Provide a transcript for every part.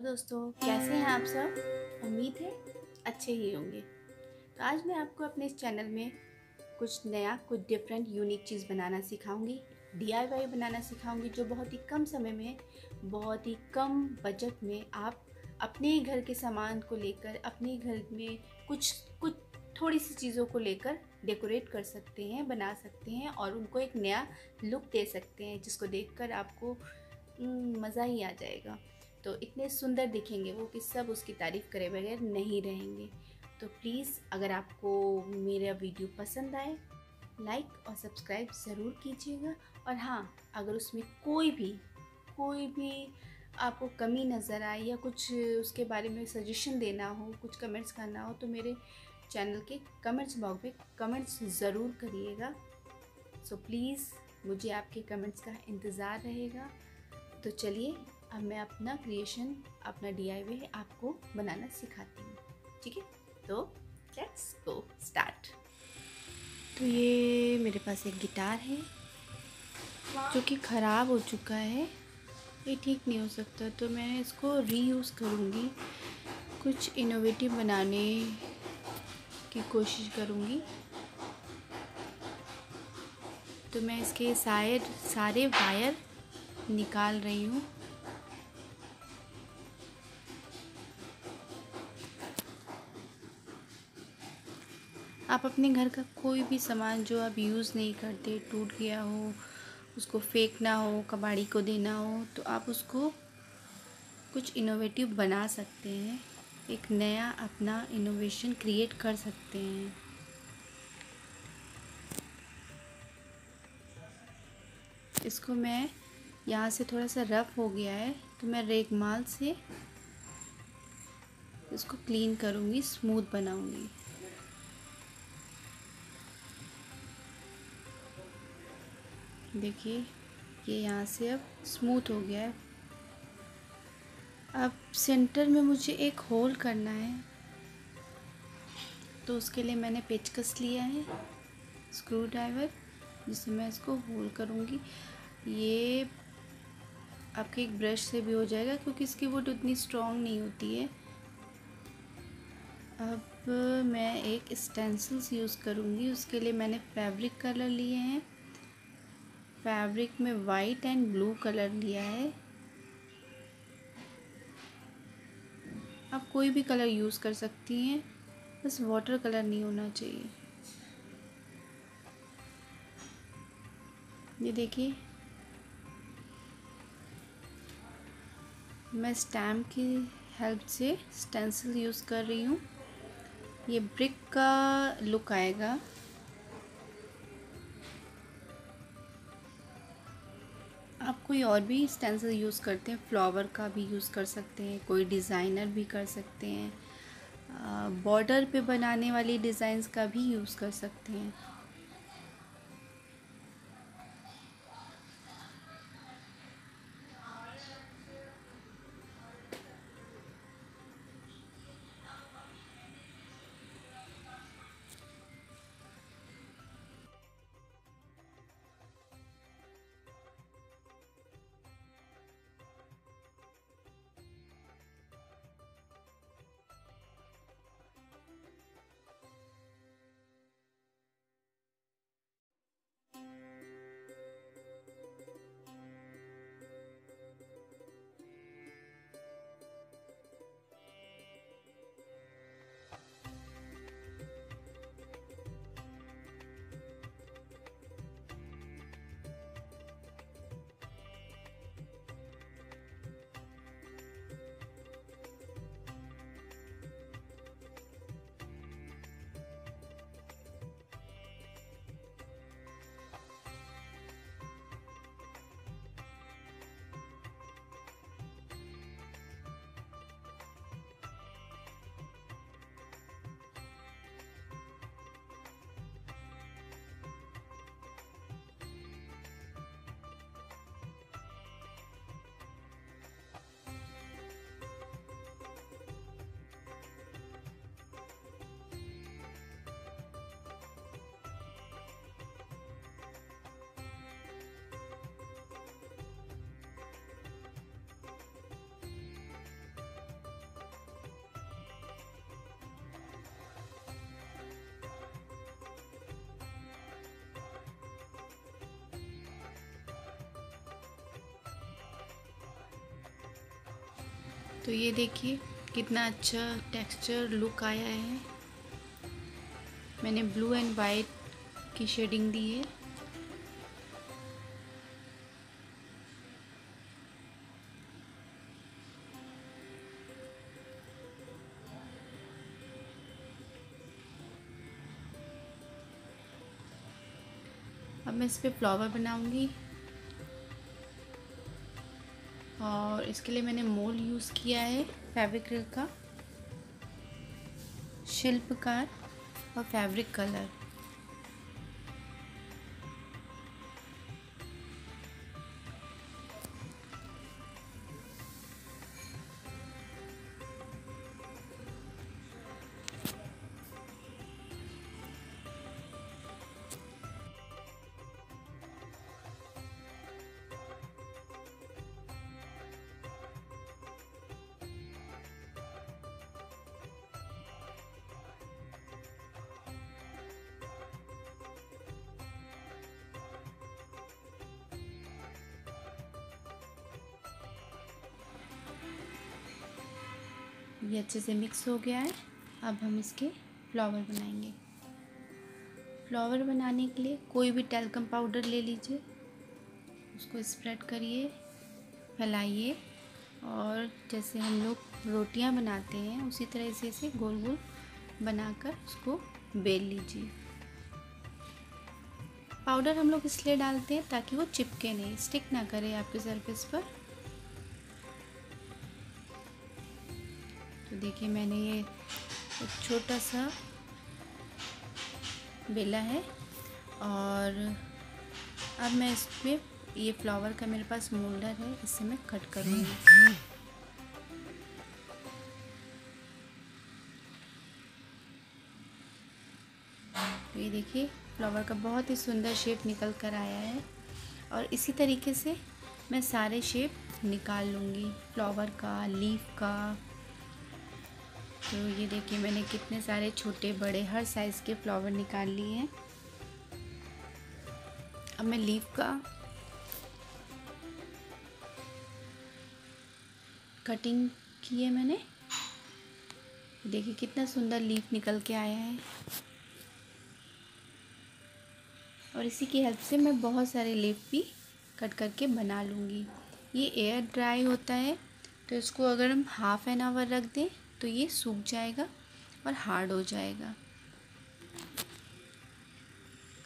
दोस्तों, कैसे हैं आप सब? उम्मीद है अच्छे ही होंगे। तो आज मैं आपको अपने इस चैनल में कुछ नया, कुछ डिफरेंट यूनिक चीज़ बनाना सिखाऊँगी डी बनाना सिखाऊँगी, जो बहुत ही कम समय में, बहुत ही कम बजट में आप अपने ही घर के सामान को लेकर, अपने घर में कुछ कुछ थोड़ी सी चीज़ों को लेकर डेकोरेट कर सकते हैं, बना सकते हैं और उनको एक नया लुक दे सकते हैं, जिसको देखकर आपको मज़ा ही आ जाएगा। तो इतने सुंदर दिखेंगे वो कि सब उसकी तारीफ़ करे बगैर नहीं रहेंगे। तो प्लीज़ अगर आपको मेरा वीडियो पसंद आए लाइक और सब्सक्राइब ज़रूर कीजिएगा। और हाँ अगर उसमें कोई भी कोई भी आपको कमी नज़र आए या कुछ उसके बारे में सजेशन देना हो, कुछ कमेंट्स करना हो तो मेरे चैनल के कमेंट्स बॉक्स में कमेंट्स ज़रूर करिएगा। सो प्लीज़ मुझे आपके कमेंट्स का इंतज़ार रहेगा। तो चलिए अब मैं अपना क्रिएशन अपना डी आपको बनाना सिखाती हूँ। ठीक है? तो लेट्स गो स्टार्ट तो ये मेरे पास एक गिटार है जो कि ख़राब हो चुका है। ये ठीक नहीं हो सकता तो मैं इसको रीयूज़ करूँगी। कुछ इनोवेटिव बनाने की कोशिश करूँगी। तो मैं इसके शायद सारे वायर निकाल रही हूँ। आप अपने घर का कोई भी सामान जो आप यूज़ नहीं करते, टूट गया हो, उसको फेंकना हो, कबाड़ी को देना हो तो आप उसको कुछ इनोवेटिव बना सकते हैं। एक नया अपना इनोवेशन क्रिएट कर सकते हैं। इसको मैं यहाँ से थोड़ा सा रफ़ हो गया है तो मैं रेगमाल से इसको क्लीन करूँगी स्मूथ बनाऊँगी। देखिए, ये यहाँ से अब स्मूथ हो गया है। अब सेंटर में मुझे एक होल करना है। तो उसके लिए मैंने पेचकस लिया है स्क्रू ड्राइवर जिससे मैं इसको होल करूँगी। ये आपके एक ब्रश से भी हो जाएगा, क्योंकि इसकी वुड उतनी स्ट्रॉन्ग नहीं होती है। अब मैं एक स्टेंसिल्स यूज़ करूँगी, उसके लिए मैंने फैब्रिक कलर लिए हैं। फैब्रिक में वाइट एंड ब्लू कलर लिया है। आप कोई भी कलर यूज़ कर सकती हैं, बस वाटर कलर नहीं होना चाहिए। ये देखिए। मैं स्टैम्प की हेल्प से स्टेंसिल यूज़ कर रही हूँ। ये ब्रिक का लुक आएगा। कोई और भी स्टेंसिल यूज़ करते हैं फ्लावर का भी यूज़ कर सकते हैं, कोई डिज़ाइनर भी कर सकते हैं बॉर्डर पे बनाने वाली डिज़ाइंस का भी यूज़ कर सकते हैं। तो ये देखिए, कितना अच्छा टेक्सचर लुक आया है। मैंने ब्लू एंड वाइट की शेडिंग दी है। अब मैं इस पर फ्लावर बनाऊँगी। और इसके लिए मैंने मोल यूज़ किया है फैब्रिक का शिल्पकार और फैब्रिक कलर। ये अच्छे से मिक्स हो गया है। अब हम इसके फ्लावर बनाएँगे। फ्लावर बनाने के लिए कोई भी टेलकम पाउडर ले लीजिए। उसको स्प्रेड करिए, फैलाइए और जैसे हम लोग रोटियाँ बनाते हैं, उसी तरह से इसे गोल गोल बनाकर उसको बेल लीजिए। पाउडर हम लोग इसलिए डालते हैं ताकि वो चिपके नहीं स्टिक ना करे आपके सरफेस पर। देखिए मैंने ये एक छोटा सा बेला है और अब मैं इसमें ये फ्लावर का मेरे पास मोल्डर है इससे मैं कट करूँगी। तो ये देखिए, फ्लावर का बहुत ही सुंदर शेप निकल कर आया है और इसी तरीके से मैं सारे शेप निकाल लूँगी, फ्लावर का, लीफ का तो ये देखिए मैंने कितने सारे छोटे, बड़े, हर साइज़ के फ्लावर निकाल लिए हैं। अब मैं लीफ का कटिंग की है मैंने। देखिए कितना सुंदर लीफ निकल के आया है। और इसी की हेल्प से मैं बहुत सारे लीफ भी कट करके बना लूँगी। ये एयर ड्राई होता है तो इसको अगर हम हाफ़ एन आवर रख दें तो ये सूख जाएगा और हार्ड हो जाएगा।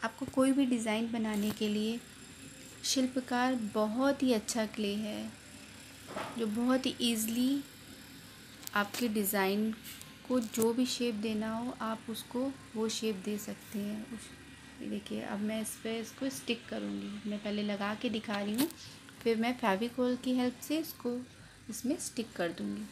आपको कोई भी डिज़ाइन बनाने के लिए शिल्पकार बहुत ही अच्छा क्ले है, जो बहुत ही ईज़िली आपके डिज़ाइन को जो भी शेप देना हो, आप उसको वो शेप दे सकते हैं। उस देखिए, अब मैं इस पर इसको स्टिक करूँगी। मैं पहले लगा के दिखा रही हूँ, फिर मैं फेविकोल की हेल्प से इसको इसमें स्टिक कर दूँगी।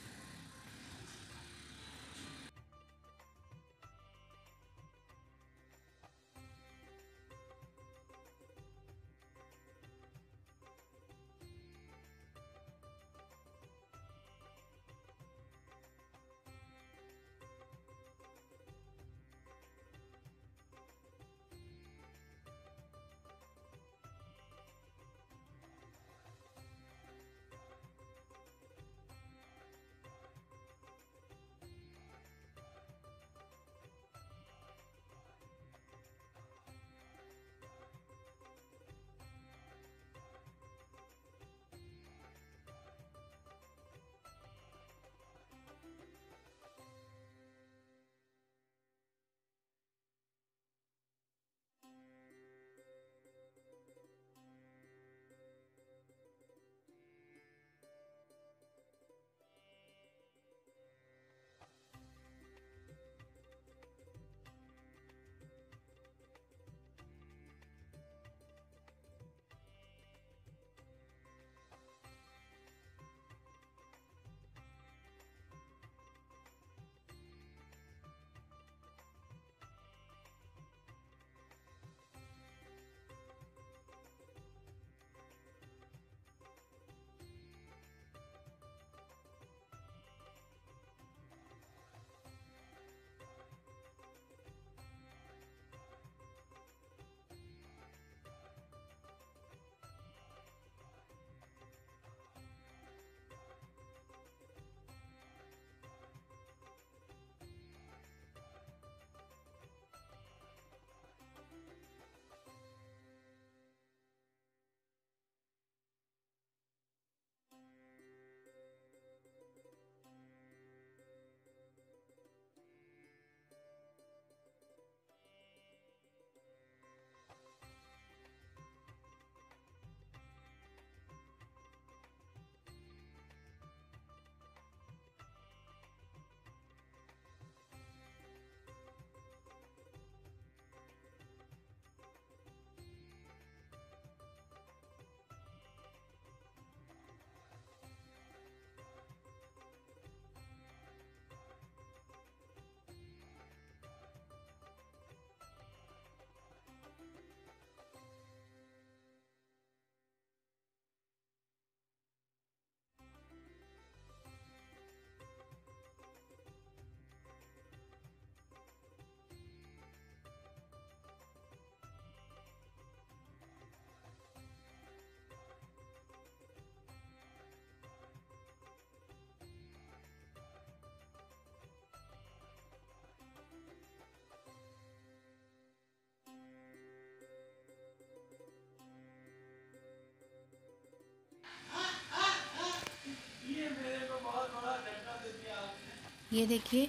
ये देखिए,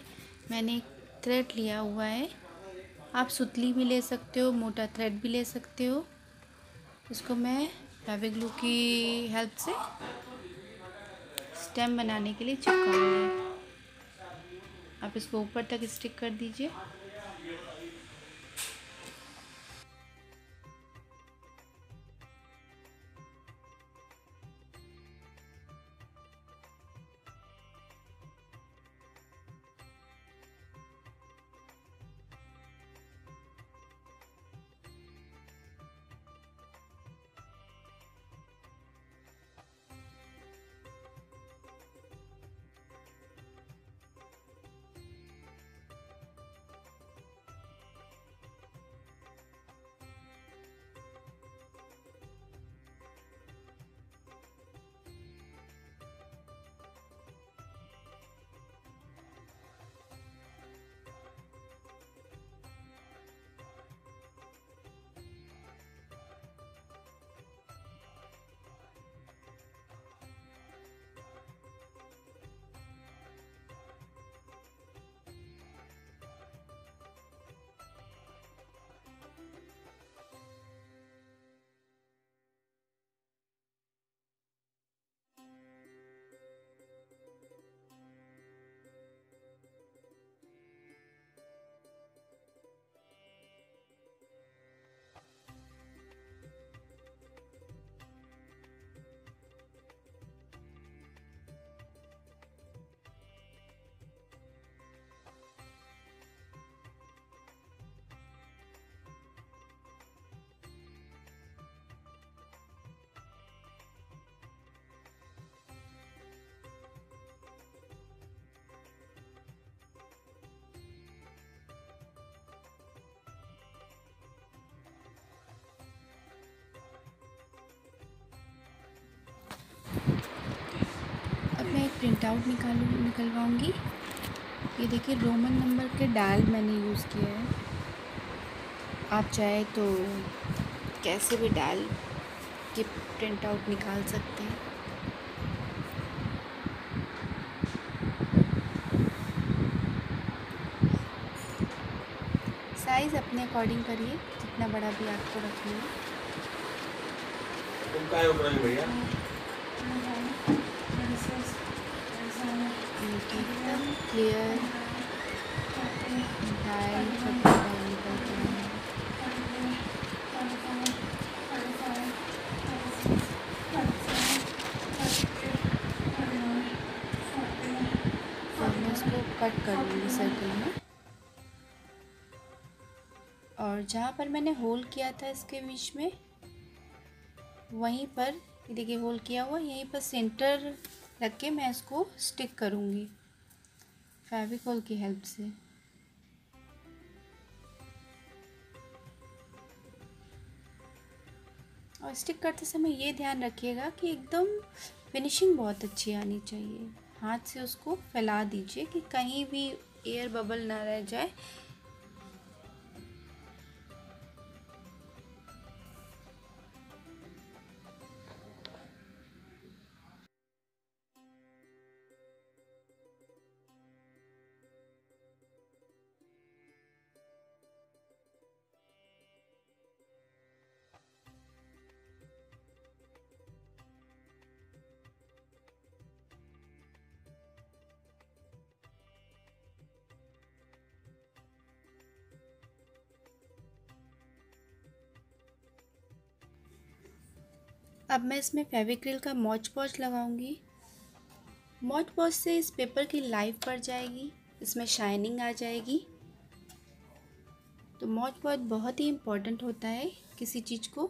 मैंने एक थ्रेड लिया हुआ है। आप सुतली भी ले सकते हो, मोटा थ्रेड भी ले सकते हो। इसको मैं फेविग्लू की हेल्प से स्टेम बनाने के लिए चिपकाऊँगी। आप इसको ऊपर तक स्टिक कर दीजिए। प्रिंट आउट निकालू, निकलवाऊँगी। ये देखिए रोमन नंबर के डायल मैंने यूज़ किया है। आप चाहे तो कैसे भी डायल के प्रिंट आउट निकाल सकते हैं। साइज़ अपने अकॉर्डिंग करिए जितना बड़ा भी आपको है। तुम भैया? क्लियर कट कर लूँगी सर्कल में और जहाँ पर मैंने होल किया था इसके बीच में, वहीं पर देखिए होल किया हुआ, यहीं पर सेंटर रख के मैं इसको स्टिक करूँगी। फेविकॉल की हेल्प से। और स्टिक करते समय ये ध्यान रखिएगा कि एकदम फिनिशिंग बहुत अच्छी आनी चाहिए। हाथ से उसको फैला दीजिए कि कहीं भी एयर बबल ना रह जाए। अब मैं इसमें फेविक्रिल का मॉच पॉच लगाऊँगी। मॉच पॉच से इस पेपर की लाइफ बढ़ जाएगी, इसमें शाइनिंग आ जाएगी। तो मॉच पॉच बहुत ही इम्पोर्टेंट होता है किसी चीज़ को,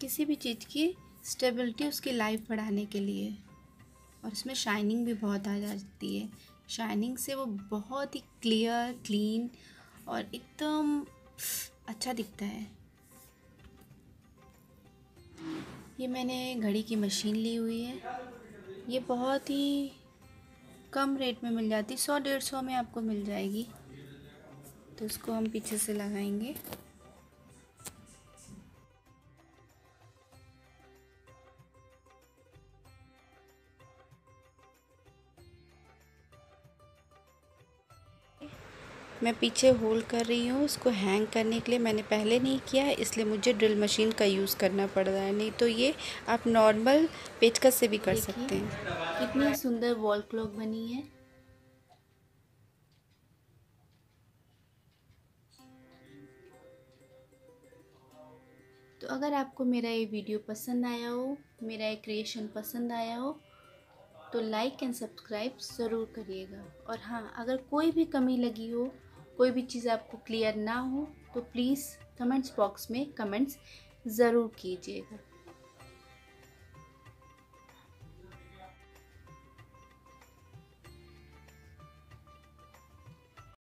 किसी भी चीज़ की स्टेबिलिटी उसकी लाइफ बढ़ाने के लिए। और इसमें शाइनिंग भी बहुत आ जाती है। शाइनिंग से वो बहुत ही क्लियर, क्लीन और एकदम अच्छा दिखता है। ये मैंने घड़ी की मशीन ली हुई है। ये बहुत ही कम रेट में मिल जाती, सौ डेढ़ सौ में आपको मिल जाएगी। तो इसको हम पीछे से लगाएँगे। मैं पीछे होल कर रही हूँ, उसको हैंग करने के लिए मैंने पहले नहीं किया, इसलिए मुझे ड्रिल मशीन का यूज़ करना पड़ रहा है, नहीं तो ये आप नॉर्मल पेचकस से भी कर सकते हैं। कितनी सुंदर वॉल क्लॉक बनी है। तो अगर आपको मेरा ये वीडियो पसंद आया हो, मेरा ये क्रिएशन पसंद आया हो तो लाइक एंड सब्सक्राइब ज़रूर करिएगा। और हाँ अगर कोई भी कमी लगी हो कोई भी चीज़ आपको क्लियर ना हो तो प्लीज़ कमेंट्स बॉक्स में कमेंट्स ज़रूर कीजिएगा।